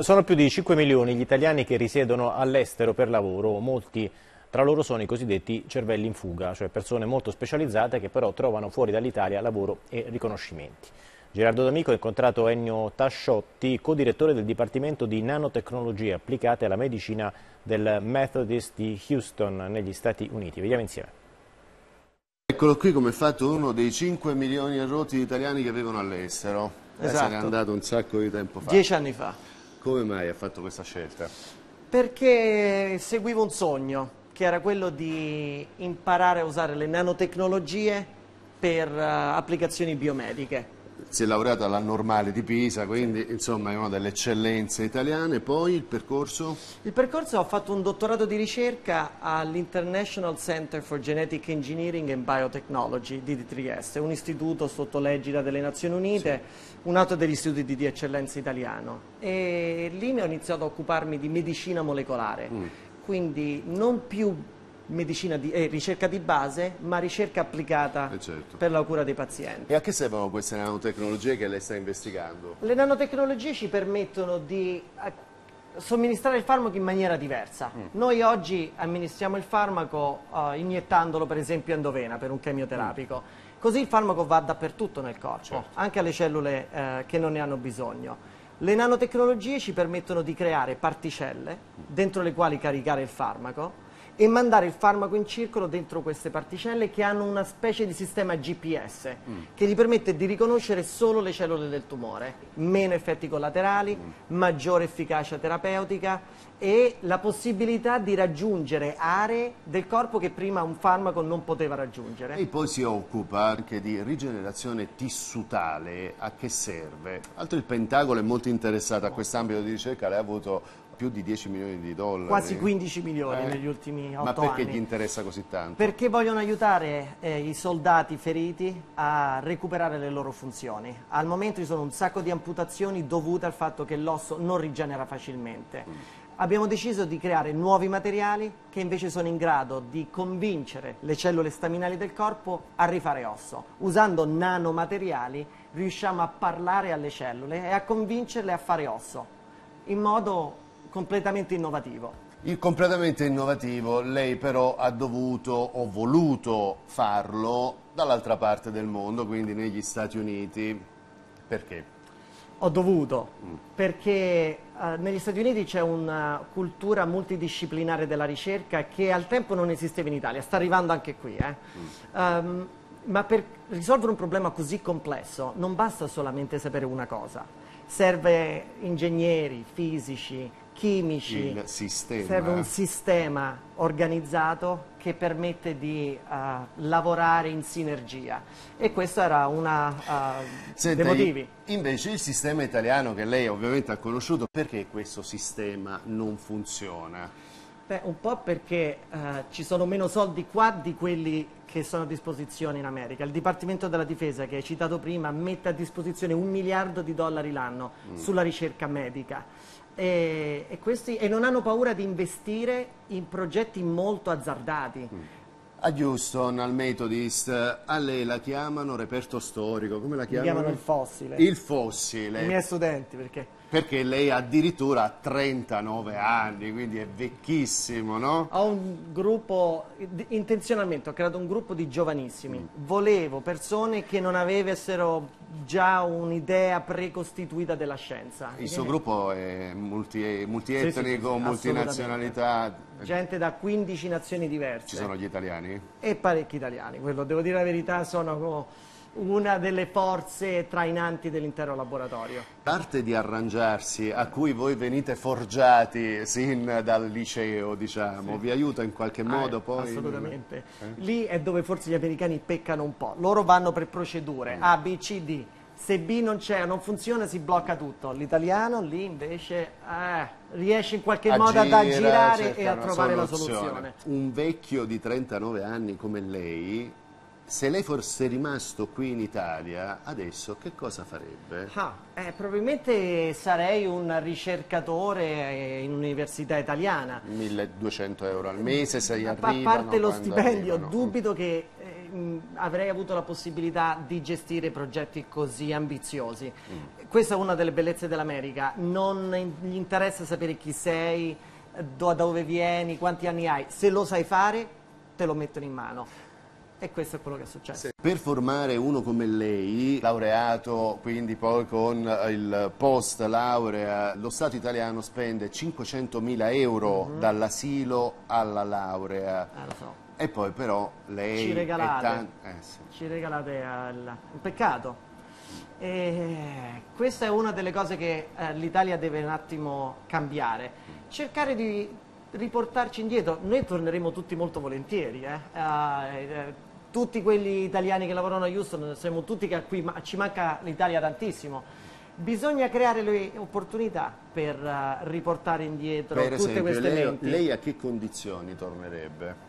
Sono più di 5 milioni gli italiani che risiedono all'estero per lavoro, molti tra loro sono i cosiddetti cervelli in fuga, cioè persone molto specializzate che però trovano fuori dall'Italia lavoro e riconoscimenti. Gerardo D'Amico ha incontrato Ennio Tasciotti, co-direttore del Dipartimento di Nanotecnologie applicate alla medicina del Methodist di Houston negli Stati Uniti. Vediamo insieme. Eccolo qui come è fatto uno dei 5 milioni e rotti di italiani che vivono all'estero. Esatto. Se n'è andato un sacco di tempo fa. Dieci anni fa. Come mai ha fatto questa scelta? Perché seguivo un sogno, che era quello di imparare a usare le nanotecnologie per uh, applicazioni biomediche si è laureata alla Normale di Pisa, quindi insomma è una delle eccellenze italiane. Poi il percorso? Il percorso ho fatto un dottorato di ricerca all'International Center for Genetic Engineering and Biotechnology di Trieste, un istituto sotto l'egida delle Nazioni Unite, sì. un altro degli istituti di eccellenza italiano. E lì mi ho iniziato a occuparmi di medicina molecolare, mm. quindi non più di, eh, ricerca di base, ma ricerca applicata eh certo. per la cura dei pazienti. E a che servono queste nanotecnologie che lei sta investigando? Le nanotecnologie ci permettono di eh, somministrare il farmaco in maniera diversa. Mm. Noi oggi amministriamo il farmaco uh, iniettandolo per esempio endovena per un chemioterapico. Mm. Così il farmaco va dappertutto nel corpo, certo. anche alle cellule eh, che non ne hanno bisogno. Le nanotecnologie ci permettono di creare particelle mm. dentro le quali caricare il farmaco e mandare il farmaco in circolo dentro queste particelle che hanno una specie di sistema GPS mm. che gli permette di riconoscere solo le cellule del tumore, meno effetti collaterali, mm. maggiore efficacia terapeutica e la possibilità di raggiungere aree del corpo che prima un farmaco non poteva raggiungere. E poi si occupa anche di rigenerazione tissutale, a che serve? Altro il Pentagono è molto interessato a quest'ambito di ricerca, lei ha avuto più di 10 milioni di dollari. Quasi 15 milioni eh. negli ultimi 8 anni. Ma perché anni. gli interessa così tanto? Perché vogliono aiutare eh, i soldati feriti a recuperare le loro funzioni. Al momento ci sono un sacco di amputazioni dovute al fatto che l'osso non rigenera facilmente. Mm. Abbiamo deciso di creare nuovi materiali che invece sono in grado di convincere le cellule staminali del corpo a rifare osso. Usando nanomateriali riusciamo a parlare alle cellule e a convincerle a fare osso in modo completamente innovativo. Il completamente innovativo, lei però ha dovuto o voluto farlo dall'altra parte del mondo, quindi negli Stati Uniti. Perché? Ho dovuto, mm. perché eh, negli Stati Uniti c'è una cultura multidisciplinare della ricerca che al tempo non esisteva in Italia, sta arrivando anche qui. Eh. Mm. Um, ma per risolvere un problema così complesso non basta solamente sapere una cosa, serve ingegneri, fisici, chimici, serve un sistema organizzato che permette di uh, lavorare in sinergia e questo era uno uh, dei motivi. Invece il sistema italiano che lei ovviamente ha conosciuto, perché questo sistema non funziona? Beh, un po' perché uh, ci sono meno soldi qua di quelli che sono a disposizione in America. Il Dipartimento della Difesa, che hai citato prima, mette a disposizione un miliardo di dollari l'anno mm. sulla ricerca medica e, e, questi, e, non hanno paura di investire in progetti molto azzardati. Mm. A Houston, al Methodist, a lei la chiamano reperto storico, come la chiamano? Mi chiamano il fossile. Il fossile. I miei studenti, perché? Perché lei addirittura ha 39 anni, quindi è vecchissimo, no? Ho un gruppo, intenzionalmente ho creato un gruppo di giovanissimi. Mm. Volevo persone che non avessero già un'idea precostituita della scienza. Il suo gruppo è multi, multietnico, sì, sì, sì, multinazionalità? Gente da 15 nazioni diverse. Ci sono gli italiani? E parecchi italiani, quello devo dire la verità, sono una delle forze trainanti dell'intero laboratorio. Parte di arrangiarsi a cui voi venite forgiati sin dal liceo, diciamo, sì. vi aiuta in qualche ah, modo poi? Assolutamente. Eh? Lì è dove forse gli americani peccano un po'. Loro vanno per procedure, mm. A, B, C, D. Se B non c'è, non funziona, si blocca tutto. L'italiano lì invece eh, riesce in qualche Aggira, modo ad aggirare e a trovare soluzione. la soluzione. Un vecchio di 39 anni come lei se lei fosse rimasto qui in Italia, adesso che cosa farebbe? Ah, eh, probabilmente sarei un ricercatore eh, in un'università italiana. 1200 euro al mese, se. A parte lo stipendio, arrivano. dubito che eh, avrei avuto la possibilità di gestire progetti così ambiziosi. Mm. Questa è una delle bellezze dell'America, non gli interessa sapere chi sei, da dove vieni, quanti anni hai, se lo sai fare te lo mettono in mano. E questo è quello che è successo. Per formare uno come lei, laureato quindi poi con il post laurea, lo Stato italiano spende 500.000 euro mm -hmm. dall'asilo alla laurea. Ah, lo so. E poi però lei... Ci regalate, eh, sì. ci regalate al... un peccato. E questa è una delle cose che eh, l'Italia deve un attimo cambiare. Cercare di riportarci indietro. Noi torneremo tutti molto volentieri. Eh? Uh, tutti quelli italiani che lavorano a Houston, siamo tutti che qui ma ci manca l'Italia tantissimo. Bisogna creare le opportunità per uh, riportare indietro per tutte esempio, queste lei, menti. Lei a che condizioni tornerebbe?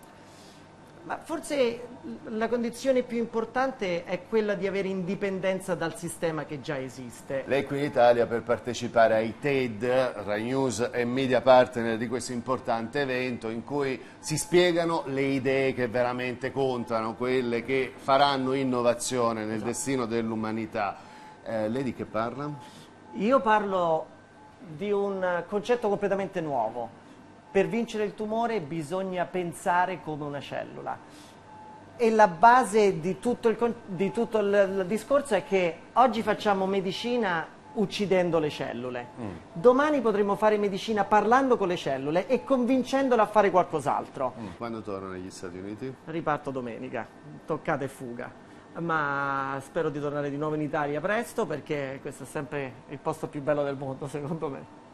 Ma forse la condizione più importante è quella di avere indipendenza dal sistema che già esiste. Lei qui in Italia per partecipare ai TED, Rai News è media partner di questo importante evento in cui si spiegano le idee che veramente contano, quelle che faranno innovazione nel esatto. destino dell'umanità. Eh, lei di che parla? Io parlo di un concetto completamente nuovo per vincere il tumore bisogna pensare come una cellula. E la base di tutto, il, di tutto il, il discorso è che oggi facciamo medicina uccidendo le cellule. Mm. Domani potremo fare medicina parlando con le cellule e convincendole a fare qualcos'altro. Mm. Quando torno negli Stati Uniti? Riparto domenica, toccata e fuga. Ma spero di tornare di nuovo in Italia presto perché questo è sempre il posto più bello del mondo secondo me.